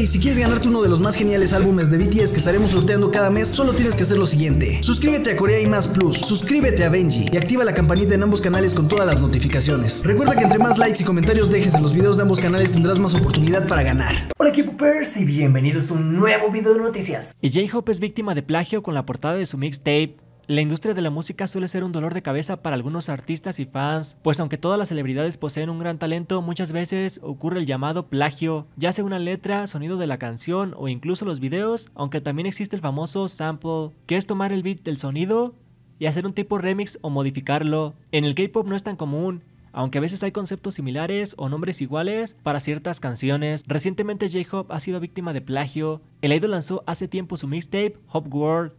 Hey, si quieres ganarte uno de los más geniales álbumes de BTS que estaremos sorteando cada mes, solo tienes que hacer lo siguiente. Suscríbete a Corea y Más Plus, suscríbete a Benji y activa la campanita en ambos canales con todas las notificaciones. Recuerda que entre más likes y comentarios dejes en los videos de ambos canales tendrás más oportunidad para ganar. Hola equipo Pers y bienvenidos a un nuevo video de noticias. Y J-Hope es víctima de plagio con la portada de su mixtape la industria de la música suele ser un dolor de cabeza para algunos artistas y fans, pues aunque todas las celebridades poseen un gran talento, muchas veces ocurre el llamado plagio, ya sea una letra, sonido de la canción o incluso los videos, aunque también existe el famoso sample, que es tomar el beat del sonido y hacer un tipo remix o modificarlo. En el K-pop no es tan común, aunque a veces hay conceptos similares o nombres iguales para ciertas canciones. Recientemente J-Hope ha sido víctima de plagio. El idol lanzó hace tiempo su mixtape Hope World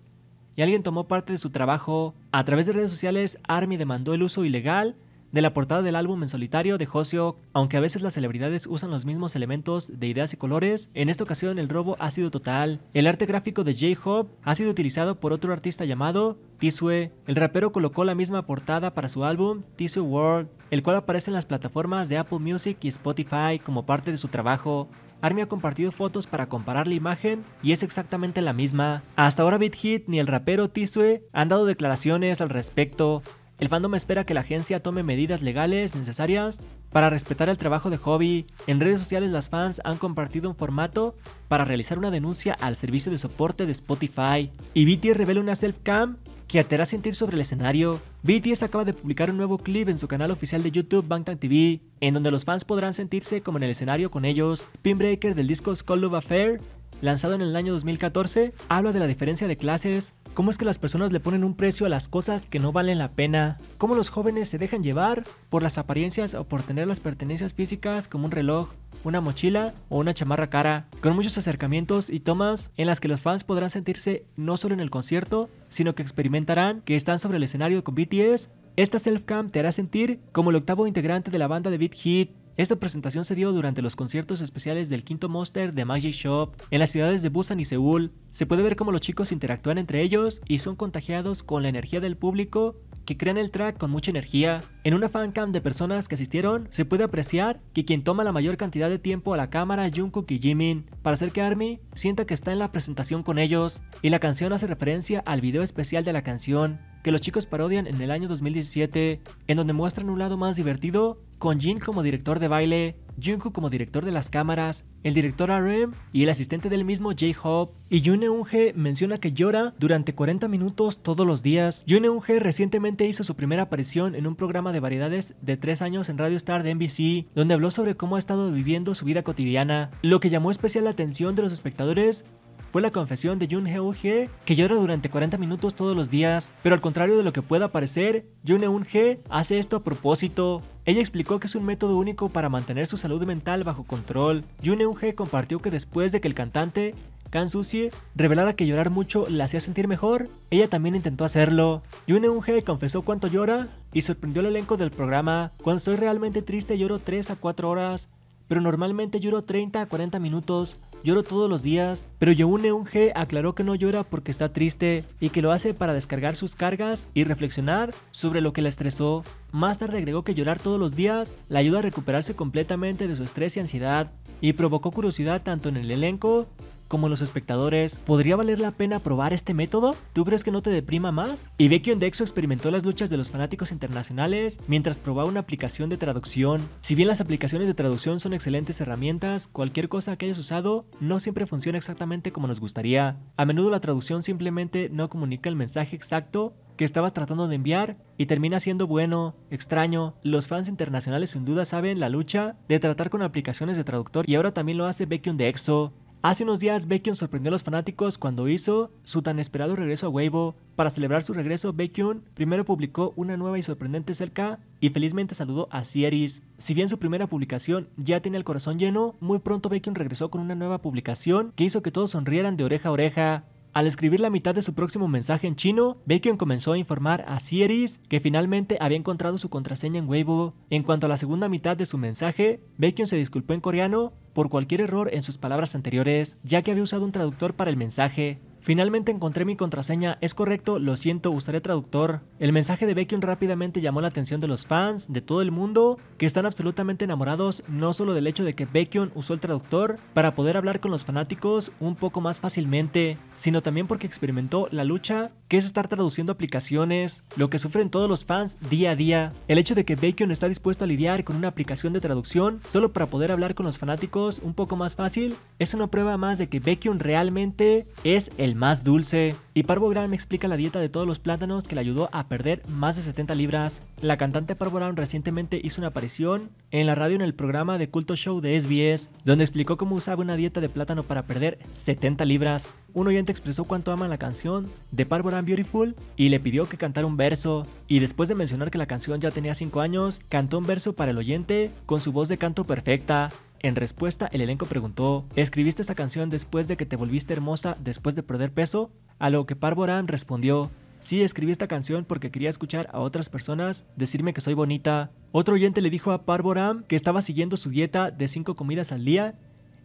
y alguien tomó parte de su trabajo. A través de redes sociales, Army demandó el uso ilegal de la portada del álbum en solitario de Josio, aunque a veces las celebridades usan los mismos elementos de ideas y colores, en esta ocasión el robo ha sido total. El arte gráfico de J-Hope ha sido utilizado por otro artista llamado Tisue. El rapero colocó la misma portada para su álbum Tisue World, el cual aparece en las plataformas de Apple Music y Spotify como parte de su trabajo. Army ha compartido fotos para comparar la imagen y es exactamente la misma. Hasta ahora Beat Hit ni el rapero Tisue han dado declaraciones al respecto. El fandom espera que la agencia tome medidas legales necesarias para respetar el trabajo de Hobby. En redes sociales las fans han compartido un formato para realizar una denuncia al servicio de soporte de Spotify. Y BTS revela una self-cam que te hará sentir sobre el escenario. BTS acaba de publicar un nuevo clip en su canal oficial de YouTube Bangtan TV, en donde los fans podrán sentirse como en el escenario con ellos. Pinbreaker del disco Skull Love Affair, lanzado en el año 2014, habla de la diferencia de clases, cómo es que las personas le ponen un precio a las cosas que no valen la pena, cómo los jóvenes se dejan llevar por las apariencias o por tener las pertenencias físicas como un reloj, una mochila o una chamarra cara, con muchos acercamientos y tomas en las que los fans podrán sentirse no solo en el concierto, sino que experimentarán que están sobre el escenario con BTS. Esta self-cam te hará sentir como el octavo integrante de la banda de Beat Hit, esta presentación se dio durante los conciertos especiales del quinto Monster de Magic Shop en las ciudades de Busan y Seúl. Se puede ver cómo los chicos interactúan entre ellos y son contagiados con la energía del público que crean el track con mucha energía. En una fancam de personas que asistieron, se puede apreciar que quien toma la mayor cantidad de tiempo a la cámara es Jungkook y Jimin, para hacer que ARMY sienta que está en la presentación con ellos, y la canción hace referencia al video especial de la canción, que los chicos parodian en el año 2017, en donde muestran un lado más divertido, con Jin como director de baile, Jungkook como director de las cámaras, el director RM y el asistente del mismo J-Hope. Y Yoon Eun-hye menciona que llora durante 40 minutos todos los días. Yoon Eun-hye recientemente hizo su primera aparición en un programa de variedades de 3 años en Radio Star de NBC, donde habló sobre cómo ha estado viviendo su vida cotidiana. Lo que llamó especial la atención de los espectadores fue la confesión de Jun Eun-hye que llora durante 40 minutos todos los días, pero al contrario de lo que pueda parecer, Jun Eun-hye hace esto a propósito. Ella explicó que es un método único para mantener su salud mental bajo control. Jun Eun-hye compartió que después de que el cantante Kan Susie revelara que llorar mucho la hacía sentir mejor, ella también intentó hacerlo. Jun Eun-hye confesó cuánto llora y sorprendió al elenco del programa. Cuando estoy realmente triste lloro 3 a 4 horas, pero normalmente lloro 30 a 40 minutos. Lloro todos los días, pero Yoon Eun-G aclaró que no llora porque está triste y que lo hace para descargar sus cargas y reflexionar sobre lo que la estresó. Más tarde agregó que llorar todos los días la ayuda a recuperarse completamente de su estrés y ansiedad y provocó curiosidad tanto en el elenco como los espectadores, ¿podría valer la pena probar este método? ¿Tú crees que no te deprima más? Y Becky Dexo experimentó las luchas de los fanáticos internacionales mientras probaba una aplicación de traducción. Si bien las aplicaciones de traducción son excelentes herramientas, cualquier cosa que hayas usado no siempre funciona exactamente como nos gustaría. A menudo la traducción simplemente no comunica el mensaje exacto que estabas tratando de enviar y termina siendo bueno, extraño. Los fans internacionales sin duda saben la lucha de tratar con aplicaciones de traductor y ahora también lo hace Becky Dexo. Hace unos días Baekhyun sorprendió a los fanáticos cuando hizo su tan esperado regreso a Weibo. Para celebrar su regreso, Baekhyun primero publicó una nueva y sorprendente cerca y felizmente saludó a Sieris. Si bien su primera publicación ya tenía el corazón lleno, muy pronto Baekhyun regresó con una nueva publicación que hizo que todos sonrieran de oreja a oreja. Al escribir la mitad de su próximo mensaje en chino, Baekhyun comenzó a informar a Sieris que finalmente había encontrado su contraseña en Weibo. En cuanto a la segunda mitad de su mensaje, Baekhyun se disculpó en coreano por cualquier error en sus palabras anteriores, ya que había usado un traductor para el mensaje. Finalmente encontré mi contraseña, es correcto, lo siento, usaré traductor. El mensaje de Baekhyun rápidamente llamó la atención de los fans, de todo el mundo, que están absolutamente enamorados no solo del hecho de que Baekhyun usó el traductor para poder hablar con los fanáticos un poco más fácilmente, sino también porque experimentó la lucha que es estar traduciendo aplicaciones, lo que sufren todos los fans día a día. El hecho de que Baekhyun está dispuesto a lidiar con una aplicación de traducción solo para poder hablar con los fanáticos un poco más fácil es una prueba más de que Baekhyun realmente es el más dulce. Y Parvo me explica la dieta de todos los plátanos que le ayudó a perder más de 70 libras. La cantante Parvo recientemente hizo una aparición en la radio en el programa de culto show de SBS, donde explicó cómo usaba una dieta de plátano para perder 70 libras. Un oyente expresó cuánto ama la canción de Parvo Beautiful y le pidió que cantara un verso. Y después de mencionar que la canción ya tenía 5 años, cantó un verso para el oyente con su voz de canto perfecta. En respuesta, el elenco preguntó, ¿escribiste esta canción después de que te volviste hermosa después de perder peso? A lo que Parvoram respondió, sí, escribí esta canción porque quería escuchar a otras personas decirme que soy bonita. Otro oyente le dijo a Parvoram que estaba siguiendo su dieta de 5 comidas al día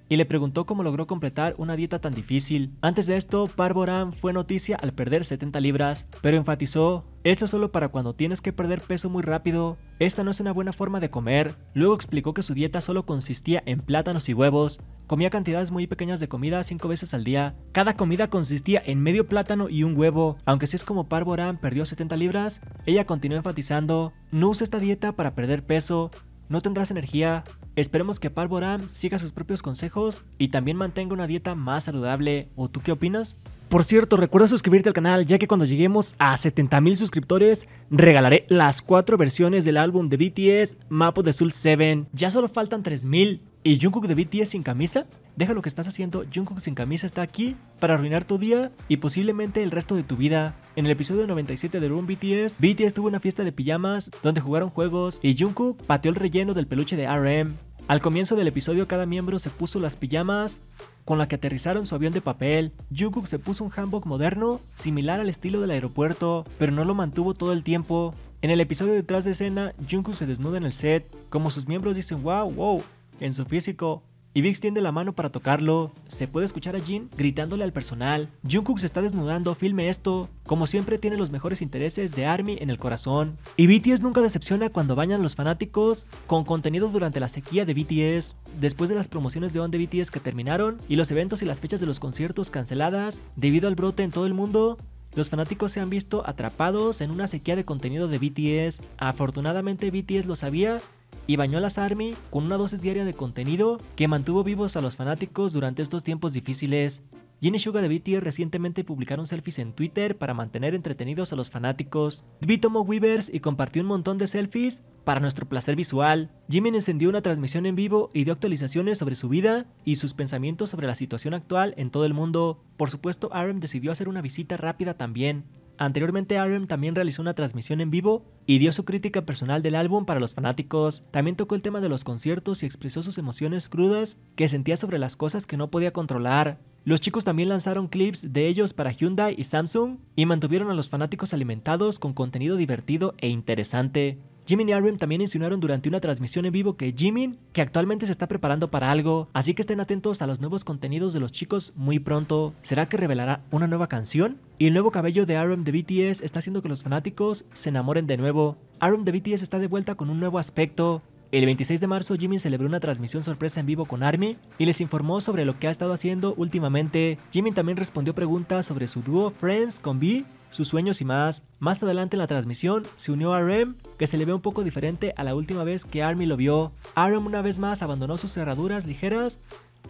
y le preguntó cómo logró completar una dieta tan difícil. Antes de esto, Parvoram fue noticia al perder 70 libras, pero enfatizó, esto es solo para cuando tienes que perder peso muy rápido, esta no es una buena forma de comer. Luego explicó que su dieta solo consistía en plátanos y huevos, comía cantidades muy pequeñas de comida 5 veces al día, cada comida consistía en medio plátano y un huevo, aunque si es como Parvoram perdió 70 libras, ella continuó enfatizando, no use esta dieta para perder peso, no tendrás energía, Esperemos que Parvoram siga sus propios consejos y también mantenga una dieta más saludable. ¿O tú qué opinas? Por cierto, recuerda suscribirte al canal ya que cuando lleguemos a 70.000 suscriptores regalaré las 4 versiones del álbum de BTS Map of the Soul 7. Ya solo faltan 3.000 ¿Y Jungkook de BTS sin camisa? Deja lo que estás haciendo, Jungkook sin camisa está aquí para arruinar tu día y posiblemente el resto de tu vida. En el episodio 97 de Room BTS, BTS tuvo una fiesta de pijamas donde jugaron juegos y Jungkook pateó el relleno del peluche de RM. Al comienzo del episodio cada miembro se puso las pijamas con la que aterrizaron su avión de papel. Jungkook se puso un hanbok moderno similar al estilo del aeropuerto, pero no lo mantuvo todo el tiempo. En el episodio detrás de escena, Jungkook se desnuda en el set, como sus miembros dicen wow, wow, en su físico. Y Vix tiende la mano para tocarlo. Se puede escuchar a Jin gritándole al personal. Jungkook se está desnudando, filme esto. Como siempre tiene los mejores intereses de ARMY en el corazón. Y BTS nunca decepciona cuando bañan los fanáticos con contenido durante la sequía de BTS. Después de las promociones de On de BTS que terminaron y los eventos y las fechas de los conciertos canceladas debido al brote en todo el mundo, los fanáticos se han visto atrapados en una sequía de contenido de BTS. Afortunadamente BTS lo sabía y bañó a las ARMY con una dosis diaria de contenido que mantuvo vivos a los fanáticos durante estos tiempos difíciles. Jin y Suga de BTS recientemente publicaron selfies en Twitter para mantener entretenidos a los fanáticos. V tomó Weavers y compartió un montón de selfies para nuestro placer visual. Jimin encendió una transmisión en vivo y dio actualizaciones sobre su vida y sus pensamientos sobre la situación actual en todo el mundo. Por supuesto, RM decidió hacer una visita rápida también. Anteriormente RM también realizó una transmisión en vivo y dio su crítica personal del álbum para los fanáticos. También tocó el tema de los conciertos y expresó sus emociones crudas que sentía sobre las cosas que no podía controlar. Los chicos también lanzaron clips de ellos para Hyundai y Samsung y mantuvieron a los fanáticos alimentados con contenido divertido e interesante. Jimin y RM también insinuaron durante una transmisión en vivo que Jimin, que actualmente se está preparando para algo, así que estén atentos a los nuevos contenidos de los chicos muy pronto. ¿Será que revelará una nueva canción? Y el nuevo cabello de RM de BTS está haciendo que los fanáticos se enamoren de nuevo. RM de BTS está de vuelta con un nuevo aspecto. El 26 de marzo Jimin celebró una transmisión sorpresa en vivo con ARMY y les informó sobre lo que ha estado haciendo últimamente. Jimin también respondió preguntas sobre su dúo Friends con V sus sueños y más. Más adelante en la transmisión se unió a Rem, que se le ve un poco diferente a la última vez que Army lo vio. Rem una vez más abandonó sus cerraduras ligeras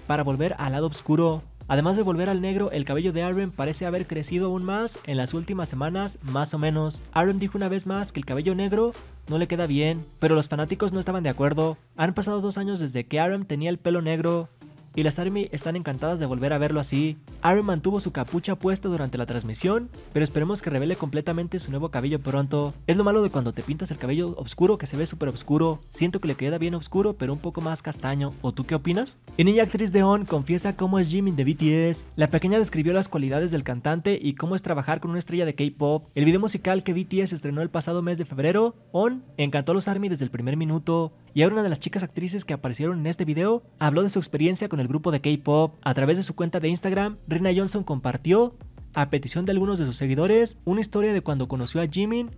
para volver al lado oscuro. Además de volver al negro, el cabello de Aaron parece haber crecido aún más en las últimas semanas, más o menos. Aaron dijo una vez más que el cabello negro no le queda bien, pero los fanáticos no estaban de acuerdo. Han pasado dos años desde que Aaron tenía el pelo negro, y las ARMY están encantadas de volver a verlo así. Aaron mantuvo su capucha puesta durante la transmisión, pero esperemos que revele completamente su nuevo cabello pronto. Es lo malo de cuando te pintas el cabello oscuro que se ve súper oscuro. Siento que le queda bien oscuro, pero un poco más castaño. ¿O tú qué opinas? Y niña actriz de On confiesa cómo es Jimin de BTS. La pequeña describió las cualidades del cantante y cómo es trabajar con una estrella de K-pop. El video musical que BTS estrenó el pasado mes de febrero, On, encantó a los ARMY desde el primer minuto. Y ahora una de las chicas actrices que aparecieron en este video habló de su experiencia con el grupo de K-pop. A través de su cuenta de Instagram, Rina Johnson compartió a petición de algunos de sus seguidores, una historia de cuando conoció a Jimin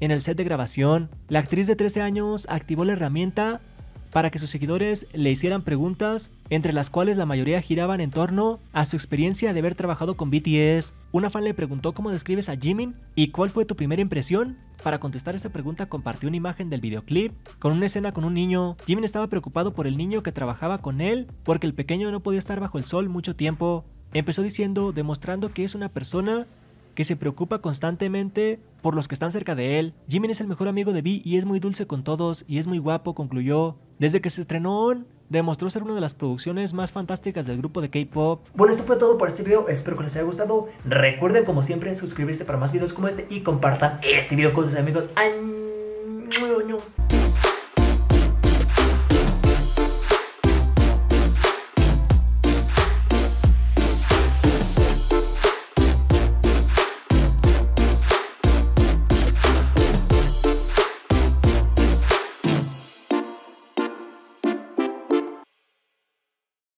en el set de grabación. La actriz de 13 años activó la herramienta para que sus seguidores le hicieran preguntas, entre las cuales la mayoría giraban en torno a su experiencia de haber trabajado con BTS. Una fan le preguntó cómo describes a Jimin y cuál fue tu primera impresión. Para contestar esa pregunta compartió una imagen del videoclip con una escena con un niño. Jimin estaba preocupado por el niño que trabajaba con él porque el pequeño no podía estar bajo el sol mucho tiempo. Empezó diciendo, demostrando que es una persona que se preocupa constantemente por los que están cerca de él. Jimin es el mejor amigo de V y es muy dulce con todos y es muy guapo, concluyó. Desde que se estrenó demostró ser una de las producciones más fantásticas del grupo de K-pop. Bueno, esto fue todo por este video. Espero que les haya gustado. Recuerden, como siempre, suscribirse para más videos como este y compartan este video con sus amigos. ¡Ay!